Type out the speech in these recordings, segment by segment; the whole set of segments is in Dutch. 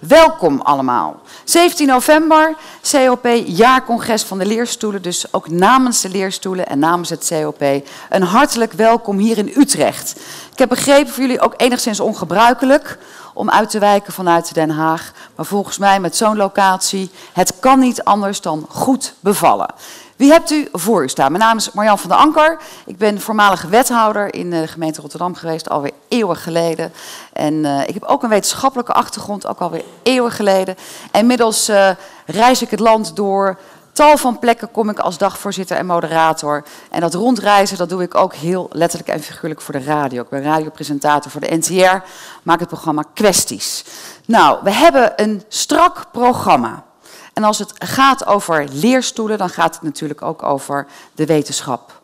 welkom allemaal. 17 november, COP jaarcongres van de leerstoelen. Dus ook namens de leerstoelen en namens het COP een hartelijk welkom hier in Utrecht. Ik heb begrepen voor jullie ook enigszins ongebruikelijk om uit te wijken vanuit Den Haag. Maar volgens mij met zo'n locatie, het kan niet anders dan goed bevallen. Wie hebt u voor u staan? Mijn naam is Marjan van der Anker. Ik ben voormalige wethouder in de gemeente Rotterdam geweest, alweer eeuwen geleden. En uh, ik heb ook een wetenschappelijke achtergrond, ook alweer eeuwen geleden. En inmiddels uh, reis ik het land door. Tal van plekken kom ik als dagvoorzitter en moderator. En dat rondreizen, dat doe ik ook heel letterlijk en figuurlijk voor de radio. Ik ben radiopresentator voor de NTR, maak het programma Kwesties. Nou, we hebben een strak programma. En als het gaat over leerstoelen, dan gaat het natuurlijk ook over de wetenschap.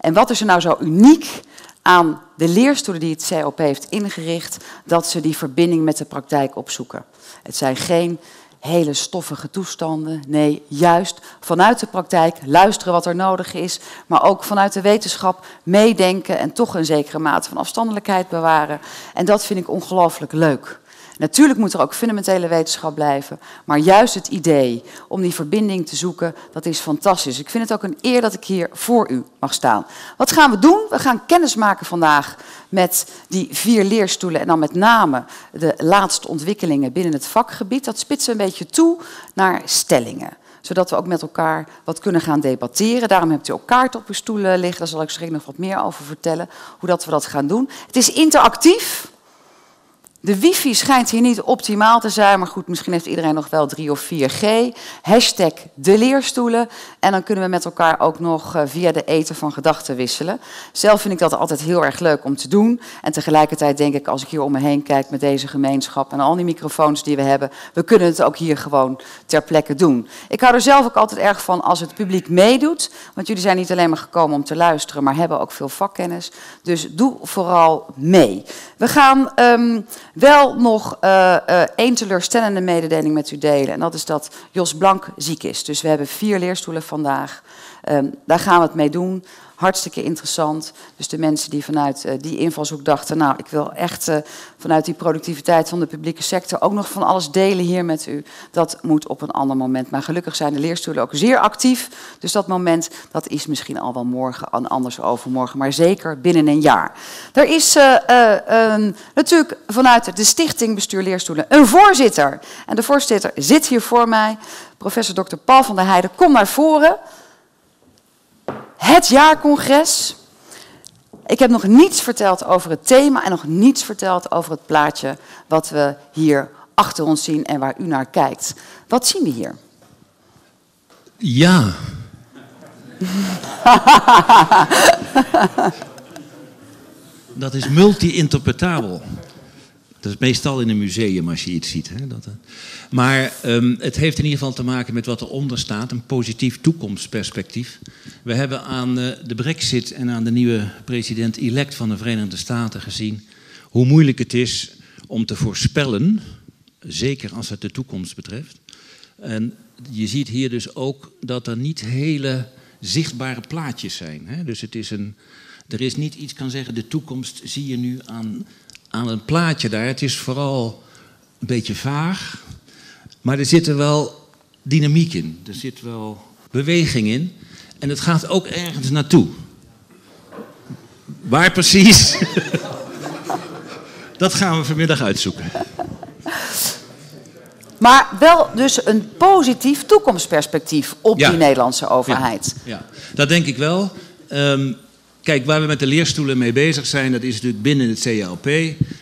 En wat is er nou zo uniek aan de leerstoelen die het COP heeft ingericht, dat ze die verbinding met de praktijk opzoeken? Het zijn geen hele stoffige toestanden. Nee, juist vanuit de praktijk luisteren wat er nodig is, maar ook vanuit de wetenschap meedenken en toch een zekere mate van afstandelijkheid bewaren. En dat vind ik ongelooflijk leuk. Natuurlijk moet er ook fundamentele wetenschap blijven, maar juist het idee om die verbinding te zoeken, dat is fantastisch. Ik vind het ook een eer dat ik hier voor u mag staan. Wat gaan we doen? We gaan kennis maken vandaag met die vier leerstoelen en dan met name de laatste ontwikkelingen binnen het vakgebied. Dat spitsen een beetje toe naar stellingen zodat we ook met elkaar wat kunnen gaan debatteren. Daarom hebt u ook kaart op uw stoelen liggen. Daar zal ik straks nog wat meer over vertellen, hoe dat we dat gaan doen. Het is interactief. De wifi schijnt hier niet optimaal te zijn, maar goed, misschien heeft iedereen nog wel 3 of 4G. Hashtag de leerstoelen. En dan kunnen we met elkaar ook nog eh, via de eten van gedachten wisselen. Zelf vind ik dat altijd heel erg leuk om te doen. En tegelijkertijd denk ik, als ik hier om me heen kijk met deze gemeenschap en al die microfoons die we hebben, we kunnen het ook hier gewoon ter plekke doen. Ik hou er zelf ook altijd erg van als het publiek meedoet. Want jullie zijn niet alleen maar gekomen om te luisteren, maar hebben ook veel vakkennis. Dus doe vooral mee. We gaan um, wel nog uh, uh, één teleurstellende mededeling met u delen. En dat is dat Jos Blank ziek is. Dus we hebben vier leerstoelen vandaag. Um, daar gaan we het mee doen. Hartstikke interessant. Dus de mensen die vanuit uh, die invalshoek dachten, nou, ik wil echt uh, vanuit die productiviteit van de publieke sector ook nog van alles delen hier met u. Dat moet op een ander moment. Maar gelukkig zijn de leerstoelen ook zeer actief. Dus dat moment, dat is misschien al wel morgen, anders overmorgen, maar zeker binnen een jaar. Er is uh, natuurlijk vanuit de Stichting Bestuur Leerstoelen een voorzitter. En de voorzitter zit hier voor mij, professor Dr. Paul van der Heijden. Kom naar voren het jaarcongres. Ik heb nog niets verteld over het thema en nog niets verteld over het plaatje wat we hier achter ons zien en waar u naar kijkt. Wat zien we hier? Ja. dat is multi-interpretabel. Dat is meestal in een museum als je iets ziet. Hè? Dat, maar um, het heeft in ieder geval te maken met wat eronder staat, een positief toekomstperspectief. We hebben aan uh, de brexit en aan de nieuwe president-elect van de Verenigde Staten gezien hoe moeilijk het is om te voorspellen, zeker als het de toekomst betreft. En je ziet hier dus ook dat er niet hele zichtbare plaatjes zijn. Hè? Dus het is een, er is niet iets kan zeggen, de toekomst zie je nu aan aan een plaatje daar. Het is vooral een beetje vaag, maar er zit er wel dynamiek in. Er zit wel beweging in. En het gaat ook ergens naartoe. Waar precies? Dat gaan we vanmiddag uitzoeken. Maar wel dus een positief toekomstperspectief op ja. die Nederlandse overheid. Ja, ja. dat denk ik wel. Um, Kijk, waar we met de leerstoelen mee bezig zijn, dat is natuurlijk binnen het CALP.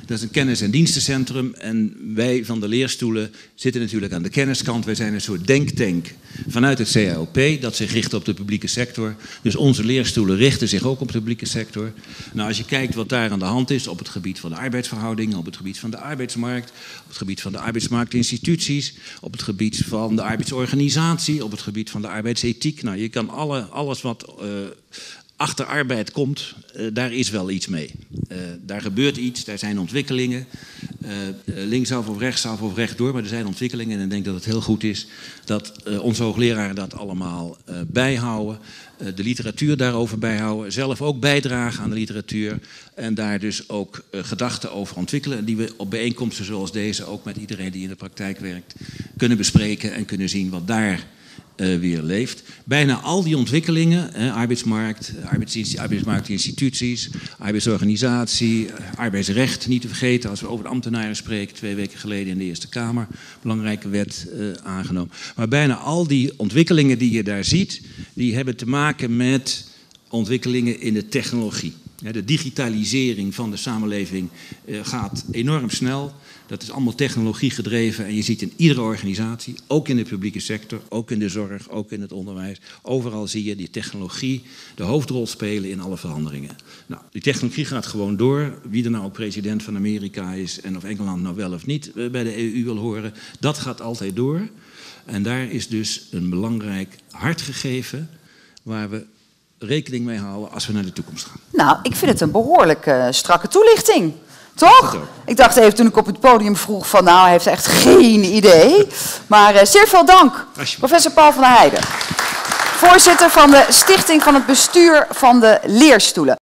Dat is een kennis- en dienstencentrum. En wij van de leerstoelen zitten natuurlijk aan de kenniskant. Wij zijn een soort denktank vanuit het CALP, dat zich richt op de publieke sector. Dus onze leerstoelen richten zich ook op de publieke sector. Nou, als je kijkt wat daar aan de hand is op het gebied van de arbeidsverhoudingen, op het gebied van de arbeidsmarkt, op het gebied van de arbeidsmarktinstituties, op het gebied van de arbeidsorganisatie, op het gebied van de arbeidsethiek. Nou, je kan alle, alles wat. Uh, achter arbeid komt, uh, daar is wel iets mee. Uh, daar gebeurt iets, daar zijn ontwikkelingen. linksaf of rechtsaf of rechtdoor, maar er zijn ontwikkelingen en ik denk dat het heel goed is dat onze hoogleraren dat allemaal bijhouden. de literatuur daarover bijhouden, zelf ook bijdragen aan de literatuur en daar dus ook gedachten over ontwikkelen die we op bijeenkomsten zoals deze ook met iedereen die in de praktijk werkt kunnen bespreken en kunnen zien wat daar uh, weer leeft. Bijna al die ontwikkelingen, eh, arbeidsmarkt, arbeidsmarktinstituties, arbeidsorganisatie, eh, arbeidsrecht, niet te vergeten als we over de ambtenaren spreken, twee weken geleden in de Eerste Kamer, belangrijke wet aangenomen. Maar bijna al die ontwikkelingen die je daar ziet, die hebben te maken met ontwikkelingen in de technologie. De digitalisering van de samenleving gaat enorm snel. Dat is allemaal technologie gedreven en je ziet in iedere organisatie, ook in de publieke sector, ook in de zorg, ook in het onderwijs, overal zie je die technologie de hoofdrol spelen in alle veranderingen. Nou, die technologie gaat gewoon door. Wie er nou president van Amerika is en of Engeland nou wel of niet eh, bij de EU wil horen, dat gaat altijd door. En daar is dus een belangrijk hart gegeven waar we rekening mee houden als we naar de toekomst gaan. Nou, ik vind het een behoorlijk uh, strakke toelichting. Toch? Ik dacht even toen ik op het podium vroeg van nou, hij heeft echt geen idee. Maar uh, zeer veel dank, professor Paul van der Heijden. Voorzitter van de Stichting van het Bestuur van de Leerstoelen.